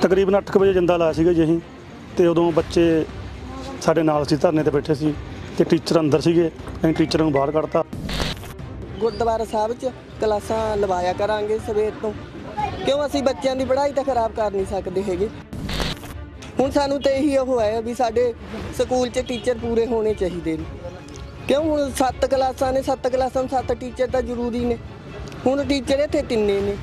ਤਕਰੀਬਨ 8 ਵਜੇ ਜਿੰਦਾ ਲਾਇਆ ਸੀਗਾ ਜੀ ਅਸੀਂ ਤੇ ਉਦੋਂ ਬੱਚੇ ਸਾਡੇ ਨਾਲ ਸੀ, ਧਰਨੇ ਤੇ ਬੈਠੇ ਸੀ ਤੇ ਟੀਚਰ ਅੰਦਰ ਸੀਗੇ, ਅਸੀਂ ਟੀਚਰ ਨੂੰ ਬਾਹਰ ਕੱਢਤਾ। ਗੁਰਦੁਆਰਾ ਸਾਹਿਬ 'ਚ ਕਲਾਸਾਂ ਲਵਾਇਆ ਕਰਾਂਗੇ ਸਵੇਰ ਤੋਂ। ਕਿਉਂ ਅਸੀਂ ਬੱਚਿਆਂ ਦੀ ਪੜ੍ਹਾਈ ਤਾਂ ਖਰਾਬ ਕਰ ਨਹੀਂ ਸਕਦੇ ਹੈਗੇ। ਹੁਣ ਸਾਨੂੰ ਤੇ ਇਹੀ ਉਹ ਹੈ ਵੀ ਸਾਡੇ ਸਕੂਲ 'ਚ ਟੀਚਰ ਪੂਰੇ ਹੋਣੇ ਚਾਹੀਦੇ ਨੇ। ਕਿਉਂ ਹੁਣ ਸੱਤ ਕਲਾਸਾਂ ਨੇ, ਸੱਤ ਕਲਾਸਾਂ ਨੂੰ ਸੱਤ ਟੀਚਰ ਤਾਂ ਜ਼ਰੂਰੀ ਨੇ। ਹੁਣ ਟੀਚਰ ਇੱਥੇ ਤਿੰਨੇ ਨੇ?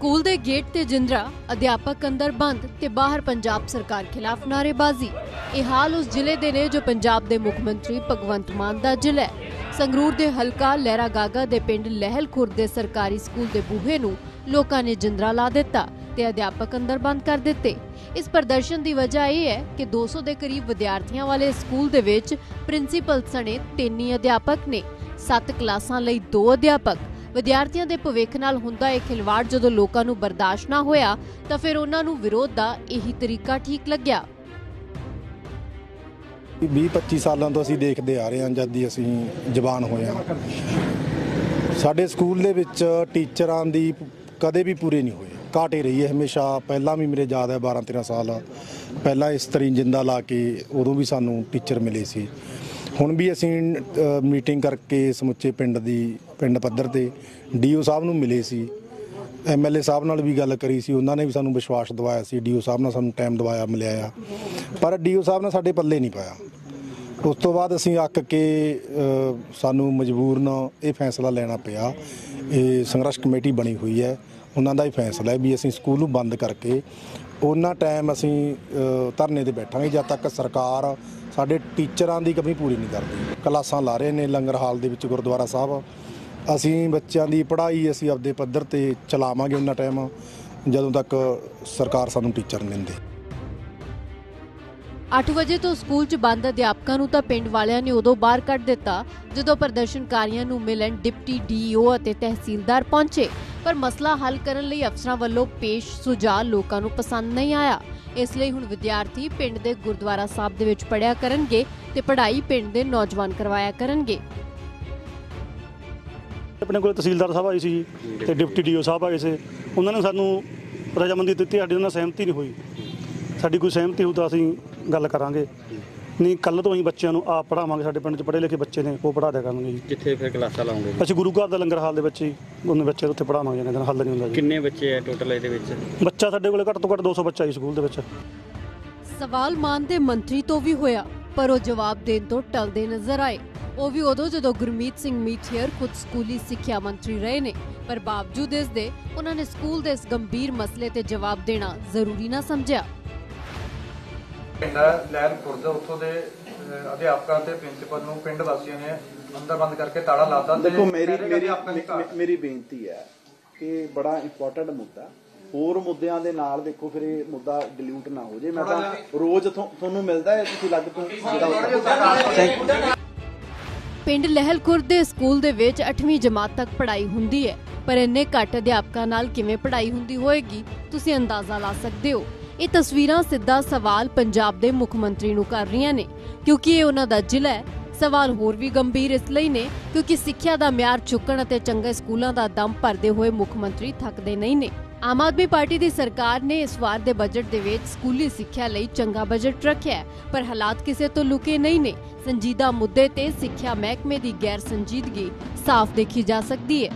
ਸਕੂਲ ਦੇ ਗੇਟ ਤੇ ਜਿੰਦਰਾ, ਅਧਿਆਪਕ ਅੰਦਰ ਬੰਦ ਤੇ ਬਾਹਰ ਪੰਜਾਬ ਸਰਕਾਰ ਖਿਲਾਫ ਨਾਅਰੇਬਾਜ਼ੀ। ਇਹ ਹਾਲ ਉਸ ਜ਼ਿਲ੍ਹੇ ਦੇ ਨੇ ਜੋ ਪੰਜਾਬ ਦੇ ਮੁੱਖ ਮੰਤਰੀ ਭਗਵੰਤ ਮਾਨ ਦਾ ਜ਼ਿਲ੍ਹਾ ਹੈ। ਸੰਗਰੂਰ ਦੇ ਹਲਕਾ ਲਹਿਰਾ ਗਾਗਾ ਦੇ ਪਿੰਡ ਲਹਿਲ ਖੁਰਦ ਦੇ ਸਰਕਾਰੀ ਸਕੂਲ ਦੇ ਬੂਹੇ ਨੂੰ ਲੋਕਾਂ ਨੇ ਜਿੰਦਰਾ ਲਾ ਦਿੱਤਾ ਤੇ ਅਧਿਆਪਕ ਅੰਦਰ ਬੰਦ ਕਰ ਦਿੱਤੇ। ਇਸ ਪ੍ਰਦਰਸ਼ਨ ਦੀ ਵਜ੍ਹਾ ਇਹ ਹੈ ਕਿ 200 ਦੇ ਕਰੀਬ ਵਿਦਿਆਰਥੀਆਂ ਵਾਲੇ ਸਕੂਲ ਦੇ ਵਿੱਚ ਪ੍ਰਿੰਸੀਪਲ ਸਣੇ ਤਿੰਨ ਅਧਿਆਪਕ ਨੇ। 7 ਕਲਾਸਾਂ ਲਈ 2 ਅਧਿਆਪਕ ਵਿਦਿਆਰਥੀਆਂ ਦੇ ਭਵਿੱਖ ਨਾਲ ਹੁੰਦਾ ਇਹ ਖਿਲਵਾੜ ਜਦੋਂ ਲੋਕਾਂ ਨੂੰ ਬਰਦਾਸ਼ਤ ਨਾ ਹੋਇਆ, ਤਾਂ ਫਿਰ ਉਹਨਾਂ ਨੂੰ ਵਿਰੋਧ ਦਾ ਇਹੀ ਤਰੀਕਾ ਠੀਕ ਲੱਗਿਆ। 20-25 ਸਾਲਾਂ ਤੋਂ ਅਸੀਂ ਦੇਖਦੇ ਆ ਰਹੇ ਹਾਂ, ਜਦ ਦੀ ਅਸੀਂ ਜਵਾਨ ਹੋਏ ਹਾਂ। ਸਾਡੇ ਸਕੂਲ ਦੇ ਵਿੱਚ ਟੀਚਰਾਂ ਦੀ ਕਦੇ ਵੀ ਪੂਰੇ ਨਹੀਂ ਹੋਏ। ਘਾਟੇ ਰਹੀ ਹੈ ਹਮੇਸ਼ਾ, ਪਹਿਲਾਂ ਵੀ ਮੇਰੇ ਯਾਦ ਹੈ 12-13 ਸਾਲ ਪਹਿਲਾਂ ਇਸ ਤਰੀ ਜਿੰਦਾ ਲਾ ਕੇ ਉਦੋਂ ਵੀ ਸਾਨੂੰ ਟੀਚਰ ਮਿਲੇ ਸੀ। ਹੁਣ ਵੀ ਅਸੀਂ ਮੀਟਿੰਗ ਕਰਕੇ ਸਮੁੱਚੇ ਪਿੰਡ ਦੀ ਪਿੰਡ ਪੱਧਰ ਤੇ ਡੀਓ ਸਾਹਿਬ ਨੂੰ ਮਿਲੇ ਸੀ। ਐਮਐਲਏ ਸਾਹਿਬ ਨਾਲ ਵੀ ਗੱਲ ਕਰੀ ਸੀ ਉਹਨਾਂ ਨੇ ਵੀ ਸਾਨੂੰ ਵਿਸ਼ਵਾਸ ਦਿਵਾਇਆ ਸੀ ਡੀਓ ਸਾਹਿਬ ਨਾਲ ਸਾਨੂੰ ਟਾਈਮ ਦਿਵਾਇਆ ਮਿਲਿਆ ਆ। ਪਰ ਡੀਓ ਸਾਹਿਬ ਨੇ ਸਾਡੇ ਪੱਲੇ ਨਹੀਂ ਪਾਇਆ। ਉਸ ਤੋਂ ਬਾਅਦ ਅਸੀਂ ਅੱਕ ਕੇ ਅ, ਸਾਨੂੰ ਮਜਬੂਰਨ ਇਹ ਫੈਸਲਾ ਲੈਣਾ ਪਿਆ। ਇਹ ਸੰਘਰਸ਼ ਕਮੇਟੀ ਬਣੀ ਹੋਈ ਹੈ। ਉਹਨਾਂ ਦਾ ਹੀ ਫੈਸਲਾ ਹੈ ਵੀ ਅਸੀਂ ਸਕੂਲ ਨੂੰ ਬੰਦ ਕਰਕੇ ਉਹਨਾਂ ਟਾਈਮ ਅਸੀਂ ਧਰਨੇ ਤੇ ਬੈਠਾਂਗੇ, ਜਦ ਤੱਕ ਸਰਕਾਰ ਸਾਡੇ ਟੀਚਰਾਂ ਦੀ ਕਮੀ ਪੂਰੀ ਨਹੀਂ ਕਰਦੀ। ਕਲਾਸਾਂ ਲਾ ਰਹੇ ਨੇ ਲੰਗਰ ਹਾਲ ਦੇ ਵਿੱਚ ਗੁਰਦੁਆਰਾ ਸਾਹਿਬ। ਅਸੀਂ ਬੱਚਿਆਂ ਦੀ ਪੜ੍ਹਾਈ ਅਸੀਂ ਆਪਦੇ ਪੱਧਰ ਤੇ ਚਲਾਵਾਂਗੇ ਉਹਨਾਂ ਟਾਈਮ, ਜਦੋਂ ਤੱਕ ਸਰਕਾਰ ਸਾਨੂੰ ਟੀਚਰ ਨਹੀਂ ਦਿੰਦੇ। 8 ਵਜੇ ਤੋਂ ਸਕੂਲ 'ਚ ਬੰਦ ਅਧਿਆਪਕਾਂ ਨੂੰ ਤਾਂ ਪਿੰਡ ਵਾਲਿਆਂ ਨੇ ਉਦੋਂ ਬਾਹਰ ਕੱਢ ਦਿੱਤਾ, ਜਦੋਂ ਪ੍ਰਦਰਸ਼ਨਕਾਰੀਆਂ ਨੂੰ ਮਿਲਣ ਡਿਪਟੀ ਡੀਓ ਅਤੇ ਤਹਿਸੀਲਦਾਰ ਪਹੁੰਚੇ। ਪਰ ਮਸਲਾ ਹੱਲ ਕਰਨ ਲਈ ਅਫਸਰਾਂ ਵੱਲੋਂ ਪੇਸ਼ ਸੁਝਾਅ ਲੋਕਾਂ ਨੂੰ ਪਸੰਦ ਨਹੀਂ ਆਇਆ। ਇਸ ਲਈ ਹੁਣ ਵਿਦਿਆਰਥੀ ਪਿੰਡ ਦੇ ਗੁਰਦੁਆਰਾ ਸਾਹਿਬ ਦੇ ਵਿੱਚ ਪੜ੍ਹਿਆ ਕਰਨਗੇ ਤੇ ਪੜ੍ਹਾਈ ਪਿੰਡ ਦੇ ਨੌਜਵਾਨ ਕਰਵਾਇਆ ਕਰਨਗੇ। ਆਪਣੇ ਕੋਲ ਤਹਿਸੀਲਦਾਰ ਸਾਹਿਬ ਆਏ ਸੀ ਜੀ ਤੇ ਡਿਪਟੀ ਡੀਓ ਸਾਹਿਬ ਆਏ ਸੀ। ਉਹਨਾਂ ਨੇ ਸਾਨੂੰ ਰਜਾਮੰਦੀ ਦਿੱਤੀ, ਸਾਡੀ ਉਹਨਾਂ ਸਹਿਮਤੀ ਨਹੀਂ ਹੋਈ। ਸਾਡੀ ਕੋਈ ਸਹਿਮਤੀ ਹੋਊ ਤਾਂ ਅਸੀਂ ਗੱਲ ਕਰਾਂਗੇ। ਨਹੀਂ ਕੱਲ ਤੋਂ ਅਸੀਂ ਬੱਚਿਆਂ ਨੂੰ ਆਪ ਪੜਾਵਾਂਗੇ ਸਾਡੇ ਪਿੰਡ 'ਚ ਪੜ੍ਹੇ ਲਿਖੇ ਬੱਚੇ ਨੇ ਉਹ ਪੜ੍ਹਾ ਦਿਆ ਕਰਨਗੇ ਜੀ। ਜਿੱਥੇ ਫਿਰ ਕਲਾਸਾਂ ਲਾਉਂਗੇ ਅਸੀਂ ਗੁਰੂ ਘਰ ਦਾ ਲੰਗਰ ਹਾਲ ਦੇ ਵਿੱਚ ਹੀ ਉਹਨੇ ਬੱਚੇ ਉੱਥੇ ਪੜਾਵਾਂਗੇ ਇਹਨਾਂ ਦਾ ਹੱਲ ਨਹੀਂ ਹੁੰਦਾ ਜੀ। ਕਿੰਨੇ ਬੱਚੇ ਆ ਟੋਟਲ ਇਹਦੇ ਵਿੱਚ? ਬੱਚਾ ਸਾਡੇ ਕੋਲੇ ਘੱਟ ਤੋਂ ਘੱਟ 200 ਬੱਚਾ ਜੀ ਸਕੂਲ ਦੇ ਵਿੱਚ। ਸਵਾਲ ਮਾਨ ਦੇ ਮੰਤਰੀ ਤੋਂ ਵੀ ਹੋਇਆ ਪਰ ਉਹ ਜਵਾਬ ਦੇਣ ਤੋਂ ਟਲਦੇ ਨਜ਼ਰ ਆਏ। ਉਹ ਵੀ ਉਦੋਂ ਜਦੋਂ ਗੁਰਮੀਤ ਸਿੰਘ ਮੀਠੀਅਰ ਖੁਦ ਸਕੂਲੀ ਸਿੱਖਿਆ ਮੰਤਰੀ ਰਹੇ ਨੇ ਪਰ ਬਾਵਜੂਦ ਇਸ ਦੇ ਉਹਨਾਂ ਨੇ ਸਕੂਲ ਦੇ ਇਸ ਗੰਭੀਰ ਮਸਲੇ ਤੇ ਜਵਾਬ ਦੇਣਾ ਜ਼ਰੂਰੀ ਨਾ ਸਮਝਿਆ। ਪਿੰਡ ਲੈਲ ਖੁਰਦ ਉੱਥੋਂ ਦੇ ਅਧਿਆਪਕਾਂ ਤੇ ਪ੍ਰਿੰਸੀਪਲ ਨੂੰ ਪਿੰਡ ਵਾਸੀਆਂ ਨੇ ਅੰਦਰ ਬੰਦ ਕਰਕੇ ਤਾਲਾ ਲਾਤਾ ਤੇ ਦੇਖੋ ਮੇਰੀ ਮੇਰੀ। ਮੇਰੀ ਬੇਨਤੀ ਹੈ ਕਿ ਬੜਾ ਇੰਪੋਰਟੈਂਟ ਮੁੱਦਾ। ਹੋਰ ਮੁੱਦਿਆਂ ਦੇ ਨਾਲ ਦੇਖੋ ਫਿਰ ਇਹ ਮੁੱਦਾ ਡਿਲੂਟ ਨਾ ਹੋ ਜੇ ਮੈਂ ਤਾਂ ਰੋਜ਼ ਤੁਹਾਨੂੰ ਮਿਲਦਾ ਹੈ ਤੁਸੀਂ ਲੱਗ ਤੋਂ ਜਿਹੜਾ ਪਿੰਡ ਲਹਿਲ ਖੁਰਦ ਦੇ ਸਕੂਲ ਦੇ ਵਿੱਚ 8ਵੀਂ ਜਮਾਤ ਤੱਕ ਪੜ੍ਹਾਈ ਹੁੰਦੀ ਹੈ। ਪਰ ਇੰਨੇ ਘੱਟ ਅਧਿਆਪਕਾਂ ਨਾਲ ਕਿਵੇਂ ਪੜ੍ਹਾਈ ਹੁੰਦੀ ਹੋਏਗੀ ਤੁਸੀਂ ਅੰਦਾਜ਼ਾ ਲਾ ਸਕਦੇ ਹੋ। ਇਹ ਤਸਵੀਰਾਂ ਸਿੱਧਾ ਸਵਾਲ ਪੰਜਾਬ ਦੇ ਮੁੱਖ ਮੰਤਰੀ ਨੂੰ ਕਰ ਰਹੀਆਂ ਨੇ, ਕਿਉਂਕਿ ਇਹ ਉਹਨਾਂ ਦਾ ਜ਼ਿਲ੍ਹਾ ਹੈ। ਸਵਾਲ ਹੋਰ ਵੀ ਗੰਭੀਰ ਇਸ ਲਈ ਨੇ, ਕਿਉਂਕਿ ਸਿੱਖਿਆ ਦਾ ਮਿਆਰ ਚੁੱਕਣ ਅਤੇ ਚੰਗੇ ਸਕੂਲਾਂ ਦਾ ਦਮ ਭਰਦੇ ਹੋਏ ਮੁੱਖ ਮੰਤਰੀ ਥੱਕਦੇ ਨਹੀਂ ਨੇ। ਆਮ ਆਦਮੀ ਪਾਰਟੀ ਦੀ ਸਰਕਾਰ ਨੇ ਇਸ ਵਾਰ ਦੇ ਬਜਟ ਦੇ ਵਿੱਚ ਸਕੂਲੀ ਸਿੱਖਿਆ ਲਈ ਚੰਗਾ ਬਜਟ ਰੱਖਿਆ ਪਰ ਹਾਲਾਤ ਕਿਸੇ ਤੋਂ ਲੁਕੇ ਨਹੀਂ ਨੇ। ਸੰਜੀਦਾ ਮੁੱਦੇ ਤੇ ਸਿੱਖਿਆ ਮਹਿਕਮੇ ਦੀ ਗੈਰ ਸੰਜੀਦਗੀ ਸਾਫ਼ ਦੇਖੀ ਜਾ ਸਕਦੀ ਹੈ।